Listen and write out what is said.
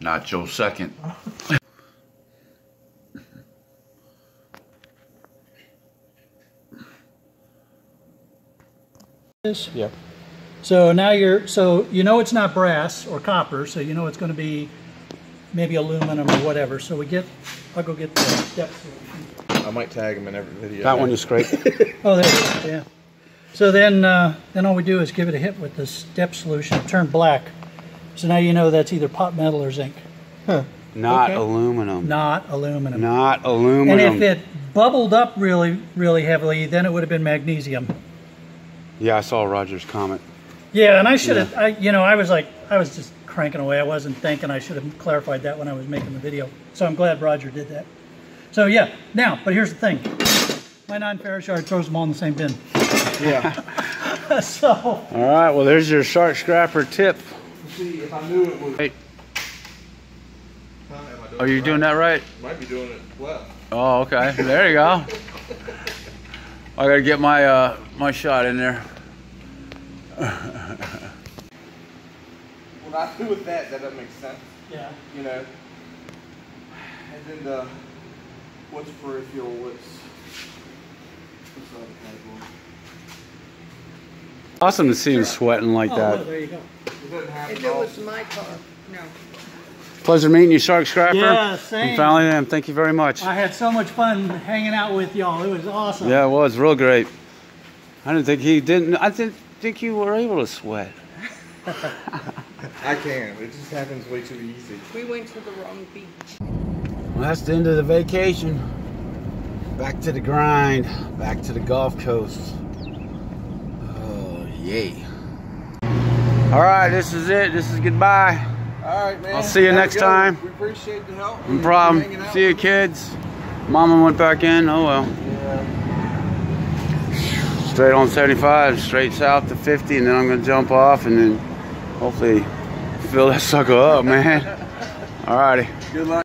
Nacho second. This? Yep. So now you're, so you know it's not brass or copper, so you know it's going to be maybe aluminum or whatever. So we get, I'll go get the depth solution. I might tag them in every video. That one is great. Oh, there it is, yeah. So then, uh, then all we do is give it a hit with this depth solution, turn black. So now you know that's either pot metal or zinc, Not Okay. aluminum. not aluminum. Not aluminum. And if it bubbled up really, really heavily, then it would have been magnesium. yeah, I saw Roger's comment. Yeah, and I should have, I, you know, I was like, I was just cranking away. I wasn't thinking I should have clarified that when I was making the video. So I'm glad Roger did that. So yeah, now, but here's the thing. My non-ferrous shard throws them all in the same bin. Yeah. so, All right, well, there's your shark scrapper tip. See, if I knew it was. Hey, Huh, am I doing are you it doing that right? Might be doing it left. Oh, okay. There you go. I gotta get my uh, my shot in there. What I do with that, that doesn't make sense. yeah. You know. And then the what's peripheral, what's what's the other category? Awesome to see him sweating like Oh, well, that. there you go. It doesn't have If it it all. was my car, no. Pleasure meeting you, Shark Scrapper. Yeah, And same. finally, them. Thank you very much. I had so much fun hanging out with y'all. It was awesome. Yeah, it was real great. I didn't think he didn't. I didn't think you were able to sweat. I can. It just happens way too easy. We went to the wrong beach. Well, that's the end of the vacation. Back to the grind. Back to the Gulf Coast. Oh, yay. All right, this is it. This is goodbye. All right, man. I'll see you next time. We appreciate the help. No problem. See you, kids. Mama went back in. Oh, well. Yeah. Straight on 75, straight south to 50, and then I'm going to jump off and then hopefully fill that sucker up, man. All righty. Good luck.